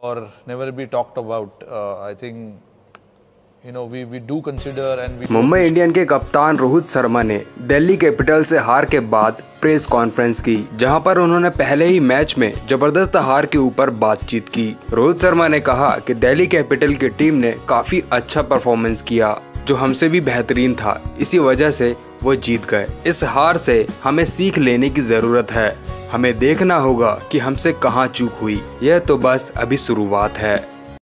or never be talked about. Uh, I think you know we we do consider and we Mumbai Indian के कप्तान रोहित शर्मा ने Delhi capital से हार के बाद प्रेस कॉन्फ्रेंस की जहाँ पर उन्होंने पहले ही मैच में ज़बरदस्त हार के ऊपर बातचीत की रोहित शर्मा ने कहा कि दिल्ली कैपिटल की टीम ने काफ़ी अच्छा परफॉर्मेंस किया जो हमसे भी बेहतरीन था, इसी वजह से वो जीत गए। इस हार से हमें सीख लेने की ज़रूरत है। हमें देखना होगा कि हमसे कहाँ चूक हुई। यह तो बस अभी शुरुआत है।